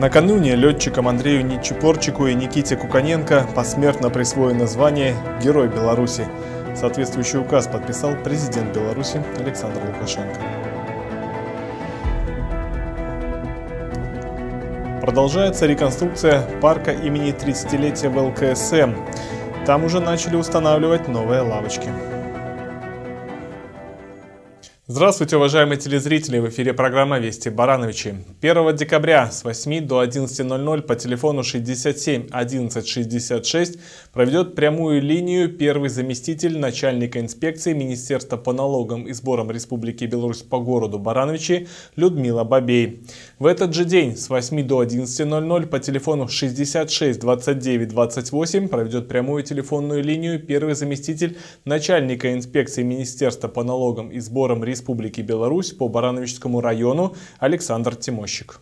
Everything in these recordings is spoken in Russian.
Накануне летчикам Андрею Нечепорчику и Никите Куканенко посмертно присвоено звание Герой Беларуси. Соответствующий указ подписал президент Беларуси Александр Лукашенко. Продолжается реконструкция парка имени 30-летия в ЛКСМ. Там уже начали устанавливать новые лавочки. Здравствуйте, уважаемые телезрители! В эфире программа «Вести Барановичи». 1 декабря с 8 до 11.00 по телефону 67 11 66 проведет прямую линию первый заместитель начальника инспекции Министерства по налогам и сборам Республики Беларусь по городу Барановичи Людмила Бабей. В этот же день с 8 до 11.00 по телефону 66 29 28 проведет прямую телефонную линию первый заместитель начальника инспекции Министерства по налогам и сборам Республики Республики Беларусь по Барановичскому району Александр Тимощик.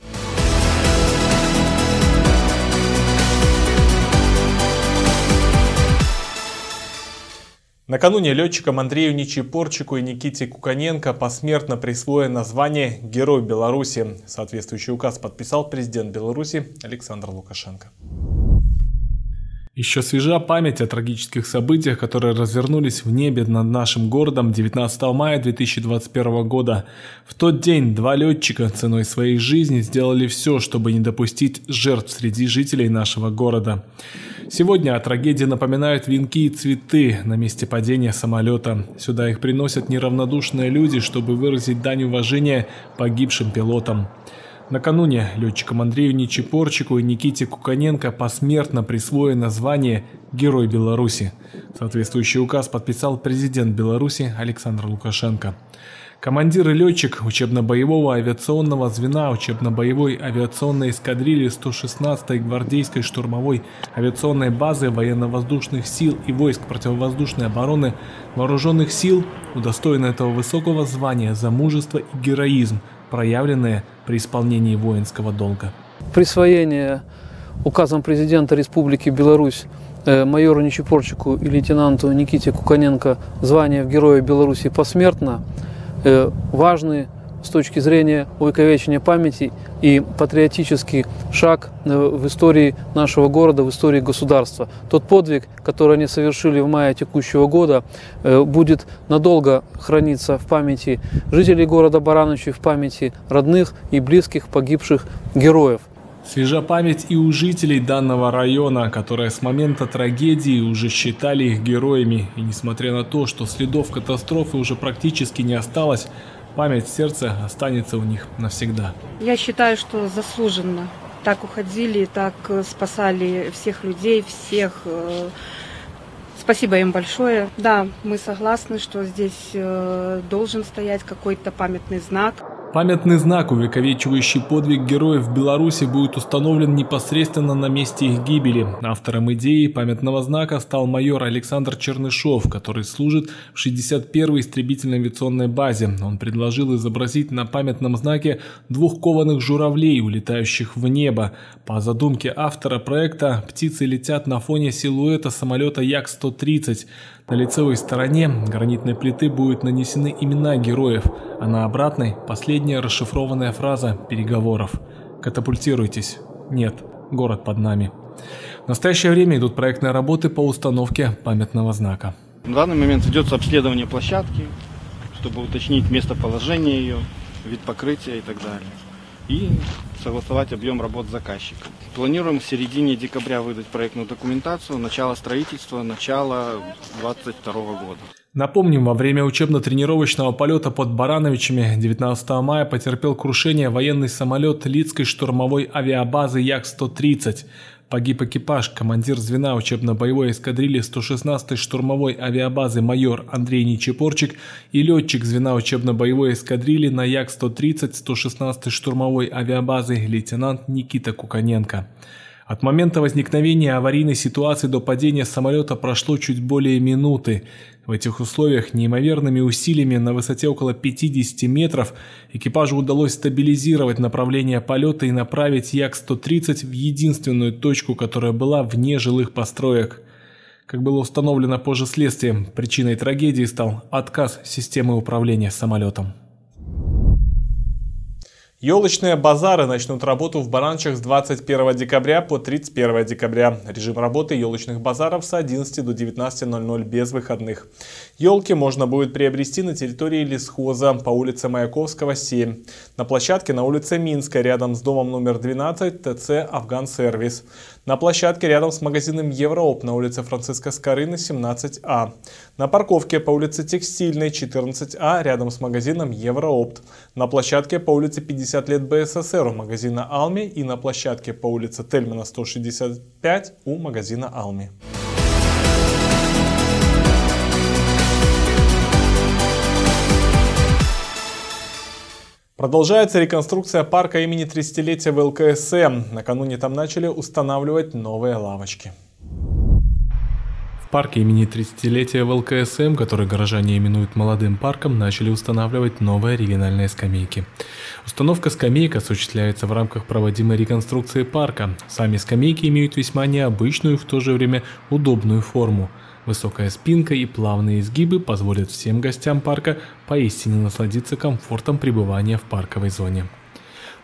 Накануне летчикам Андрею Нечипорчику и Никите Куканенко посмертно присвоено звание Герой Беларуси. Соответствующий указ подписал президент Беларуси Александр Лукашенко. Еще свежа память о трагических событиях, которые развернулись в небе над нашим городом 19 мая 2021 года. В тот день два летчика ценой своей жизни сделали все, чтобы не допустить жертв среди жителей нашего города. Сегодня о трагедии напоминают венки и цветы на месте падения самолета. Сюда их приносят неравнодушные люди, чтобы выразить дань уважения погибшим пилотам. Накануне летчикам Андрею Нечепорчику и Никите Куканенко посмертно присвоено звание Герой Беларуси. Соответствующий указ подписал президент Беларуси Александр Лукашенко. Командир и летчик учебно-боевого авиационного звена учебно-боевой авиационной эскадрильи 116-й гвардейской штурмовой авиационной базы военно-воздушных сил и войск противовоздушной обороны вооруженных сил удостоен этого высокого звания за мужество и героизм, проявленные при исполнении воинского долга. Присвоение указом президента Республики Беларусь э, майору Нечепорчику и лейтенанту Никите Куканенко звания в Героя Беларуси посмертно э, важный с точки зрения увековечения памяти и патриотический шаг э, в истории нашего города, в истории государства. Тот подвиг, который они совершили в мае текущего года, э, будет надолго храниться в памяти жителей города Барановичи, в памяти родных и близких погибших героев. Свежа память и у жителей данного района, которые с момента трагедии уже считали их героями. И несмотря на то, что следов катастрофы уже практически не осталось, память сердца останется у них навсегда. Я считаю, что заслуженно так уходили, так э, спасали всех людей, всех. Э, спасибо им большое. Да, мы согласны, что здесь э, должен стоять какой-то памятный знак. Памятный знак, увековечивающий подвиг героев в Беларуси, будет установлен непосредственно на месте их гибели. Автором идеи памятного знака стал майор Александр Чернышов, который служит в 61-й истребительной авиационной базе. Он предложил изобразить на памятном знаке двух кованых журавлей, улетающих в небо. По задумке автора проекта, птицы летят на фоне силуэта самолета Як-130. На лицевой стороне гранитной плиты будут нанесены имена героев, а на обратной – последняя расшифрованная фраза переговоров. «Катапультируйтесь». Нет, город под нами. В настоящее время идут проектные работы по установке памятного знака. В данный момент идет обследование площадки, чтобы уточнить местоположение ее, вид покрытия и так далее. И согласовать объем работ с заказчиком. Планируем в середине декабря выдать проектную документацию, начало строительства, начало 2022 года. Напомним, во время учебно-тренировочного полета под Барановичами 19 мая потерпел крушение военный самолет Лидской штурмовой авиабазы Як-130. Погиб экипаж, командир звена учебно-боевой эскадрильи 116-й штурмовой авиабазы майор Андрей Нечепорчик и летчик звена учебно-боевой эскадрильи на Як-130 116-й штурмовой авиабазы лейтенант Никита Куканенко. От момента возникновения аварийной ситуации до падения самолета прошло чуть более минуты. В этих условиях неимоверными усилиями на высоте около 50 метров экипажу удалось стабилизировать направление полета и направить Як-130 в единственную точку, которая была вне жилых построек. Как было установлено позже следствием, причиной трагедии стал отказ системы управления самолетом. Елочные базары начнут работу в Баранчах с 21 декабря по 31 декабря. Режим работы елочных базаров с 11 до 19.00 без выходных. Елки можно будет приобрести на территории лесхоза по улице Маяковского, 7. На площадке на улице Минска, рядом с домом номер 12 ТЦ «Афган Сервис». На площадке рядом с магазином Еврооп на улице Франциска Скорына, 17А. На парковке по улице Текстильной, 14А, рядом с магазином Евроопт. На площадке по улице 50 лет БССР у магазина Алми и на площадке по улице Тельмана, 165 у магазина Алми. Продолжается реконструкция парка имени 30-летия ВЛКСМ. Накануне там начали устанавливать новые лавочки. В парке имени 30-летия ВЛКСМ, который горожане именуют молодым парком, начали устанавливать новые оригинальные скамейки. Установка скамеек осуществляется в рамках проводимой реконструкции парка. Сами скамейки имеют весьма необычную и в то же время удобную форму – Высокая спинка и плавные изгибы позволят всем гостям парка поистине насладиться комфортом пребывания в парковой зоне.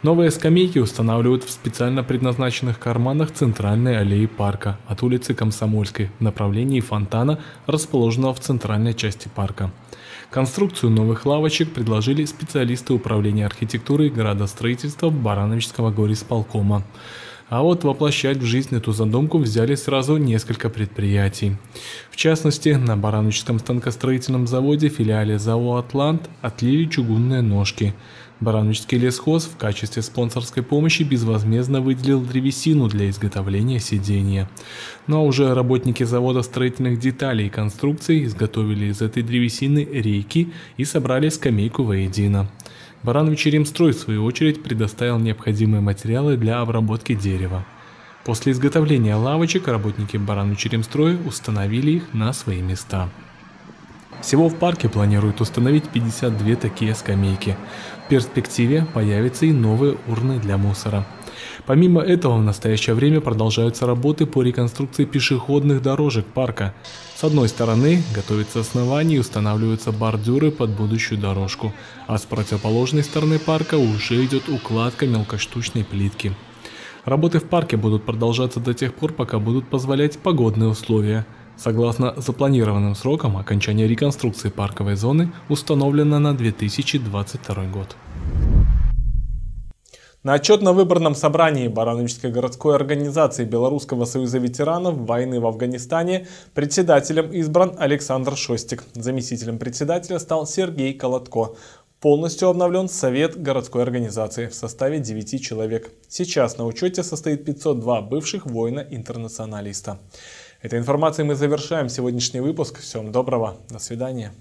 Новые скамейки устанавливают в специально предназначенных карманах центральной аллеи парка от улицы Комсомольской в направлении фонтана, расположенного в центральной части парка. Конструкцию новых лавочек предложили специалисты управления архитектуры и градостроительства Барановичского горисполкома. А вот воплощать в жизнь эту задумку взяли сразу несколько предприятий. В частности, на Барановичском станкостроительном заводе филиале ЗАО «Атлант» отлили чугунные ножки. Барановичский лесхоз в качестве спонсорской помощи безвозмездно выделил древесину для изготовления сидения. А уже работники завода строительных деталей и конструкций изготовили из этой древесины рейки и собрали скамейку воедино. Баранович Ремстрой, в свою очередь, предоставил необходимые материалы для обработки дерева. После изготовления лавочек работники Баранович Ремстроя установили их на свои места. Всего в парке планируют установить 52 такие скамейки. В перспективе появятся и новые урны для мусора. Помимо этого, в настоящее время продолжаются работы по реконструкции пешеходных дорожек парка. С одной стороны, готовится основание и устанавливаются бордюры под будущую дорожку, а с противоположной стороны парка уже идет укладка мелкоштучной плитки. Работы в парке будут продолжаться до тех пор, пока будут позволять погодные условия. Согласно запланированным срокам, окончание реконструкции парковой зоны установлено на 2022 год. На отчетно-выборном собрании Барановичской городской организации Белорусского союза ветеранов войны в Афганистане председателем избран Александр Шостик. Заместителем председателя стал Сергей Колотко. Полностью обновлен Совет городской организации в составе 9 человек. Сейчас на учете состоит 502 бывших воина-интернационалиста. Этой информацией мы завершаем сегодняшний выпуск. Всем доброго, до свидания.